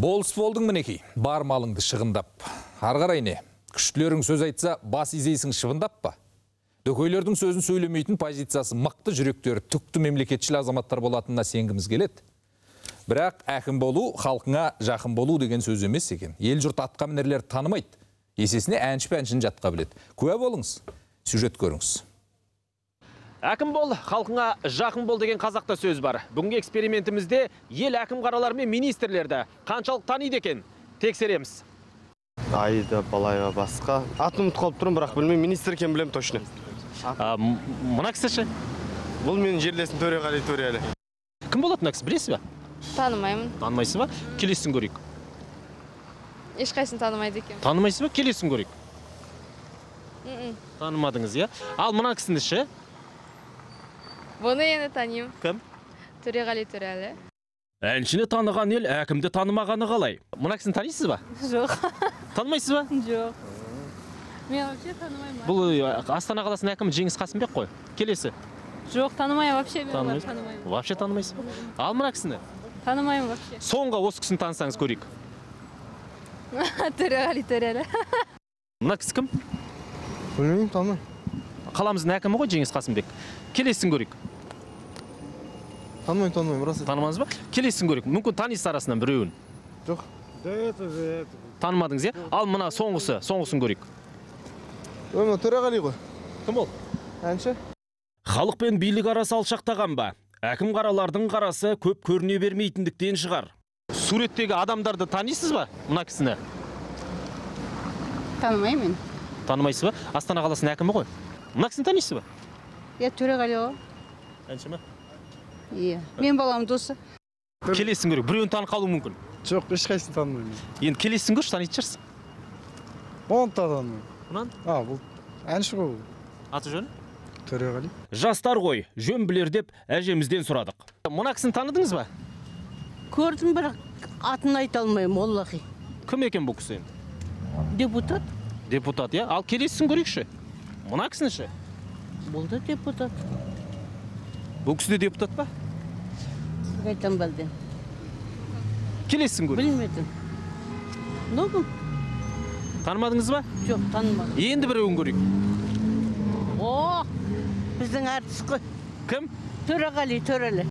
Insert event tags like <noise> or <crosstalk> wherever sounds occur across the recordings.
болыс болдың мінекей бар малыңды шығындап. Ары қарай не күштілерің сөз айтса бас изейсің шыбындап па? Дөкейлердің сөзін сөйлемейтін позициясы мықты жүректері түкті мемлекетшіл азаматтар болатынына сенгіміз келеді. Бірақ әкім болу халқыңа жақын болу деген сөз емес екен. Ел жұрт атқамінерлерді танымайды. Есесіне әнші пәншіні жатқа біледі. Куә болыңыз сюжет көріңіз. Әкім бол, халқыңа жақын бол деген қазақта сөз бар. Бүгінгі экспериментімізде ел әкім қаралар мен министрлерді қаншалық таниды екен тексереміз. Аида Балаева басқа. Атын ұмытып қалып тұрмын, бірақ білмеймін, министр екенін білемін точно. Мына кісі ше? Бұл менің жерлесім Төреғали Төреәлі. Кім болады мына кісі білесіз ба? Танымаймын. Танымайсыз ба? Келесін көрейік. Ешқайсысын танымайды екенмін. Танымайсыз ба? Келесін көрейік. Мм. Танымадыңыз, иә? Ал мына кісіні ше? Бұны енді танимын. Кім? Төреғали Төреәлі. Әншіні таныған ел әкімді танымағаны қалай? Мына кісіні танисыз ба? Жоқ. <laughs> Танымайсыз ба? Жоқ. Мен вообще танымаймын. Бұл Астана қаласының әкімі Жеңіс Қасымбек қой. Келесі. Жоқ, танымаймын вообще мен Танымайсыз? танымаймын. Вообще танымайсыз ба? Ал мына кісіні. Танымаймын вообще. Соңғы осы кісіні танысаңыз көрейік. <laughs> Төреғали Төреәлі. <laughs> Мына кісі кім? Білмеймін, танымаймын. Қаламыздың әкімі ғой Жеңіс Қасымбек. Келесін көрейік. Танымаймын, танымаймын, рас. Танымадыңыз ба? Келесін көрейік. Мүмкін танисыз арасынан біреуін. Жоқ. Танымадыңыз иә? Ал мына соңғысы, соңғысын көрейік. Өма Төреғали ғой. Кім ол? Әнші? Халық пен билік арасы алшақтаған ба? Әкім қаралардың қарасы көп көріне бермейтіндіктен шығар. Суреттегі адамдарды танисыз ба? Мына кісіні. Танымаймын. Танымайсыз ба? Астана қаласының әкімі ғой. Мына кісіні танисыз ба? Я Төреғали ғой. Әнші ма? Иә. Мен балам досы. Келесін көрейік. Біреуін танып қалуы мүмкін. Жоқ, ешқайсысын танымаймын. Енді келесін көрші танитын шығарсың. Оны да танымаймын. Мұнан? А, бұл әнші ғой бұл. Аты жөні? Төреғали. Жастар ғой, жөн білер деп әжемізден сұрадық. Мына кісіні таныдыңыз ба? Көрдім бірақ атын айта алмаймын, оллахи. Кім екен бұл кісі енді? Депутат. Депутат, иә? Ал келесін көрейікші. Мына кісіні ше? Бұл да депутат. Бұл кісі де депутат па? Айтам балден. Келесін көрейік. Білмедім. Ну, Танымадыңыз ба? жоқ, танымадым. Енді біреуін көрейік. О, біздің әртіс қой. Кім? Төреғали, Төрәлі.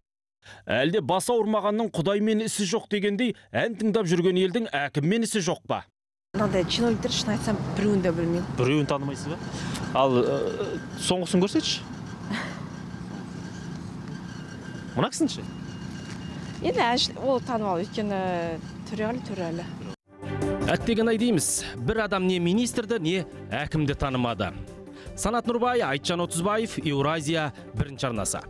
Әлде бас ауырмағанның құдаймен ісі жоқ дегендей ән тыңдап жүрген елдің әкіммен ісі жоқ па? мынандай чиновниктер шын айтсам біреуін де білмеймін Біреуін танымайсыз ба? Ал ә, соңғысын көрсетші. Мына кісіні ше? енді әнші ол танымал өйткені төреғали төреәлі Әттеген ай дейміз, бір адам не министрді, не әкімді танымады. Санат Нұрбай, Айтжан Отызбаев, Еуразия бірінші арнасы.